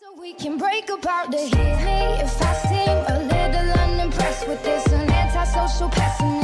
So we can break apart the hit me if I seem a little unimpressed with this an antisocial pessimist.